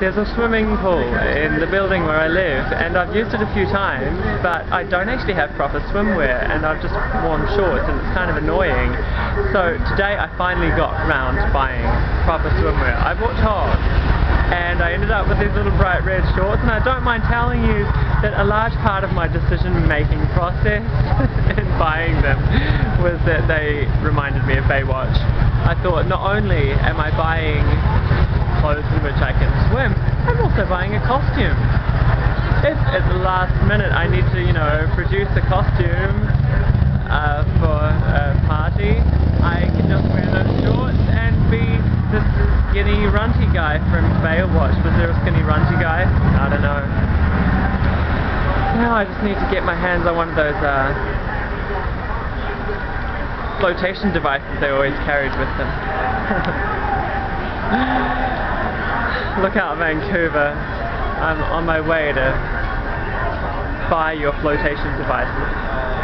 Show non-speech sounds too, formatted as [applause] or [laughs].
there's a swimming pool in the building where I live, and I've used it a few times, but I don't actually have proper swimwear, and I've just worn shorts, and it's kind of annoying. So today I finally got round to buying proper swimwear. I bought togs, and I ended up with these little bright red shorts, and I don't mind telling you that a large part of my decision-making process [laughs] in buying them was that they reminded me of Baywatch. I thought not only am I buying clothes in which I can swim, I'm also buying a costume. If at the last minute I need to, you know, produce a costume uh, for a party, I can just wear those shorts and be this skinny runty guy from Baywatch. Was there a skinny runty guy? I don't know. Now I just need to get my hands on one of those uh, flotation devices they always carried with them. [laughs] Look out Vancouver. I'm on my way to buy your flotation devices.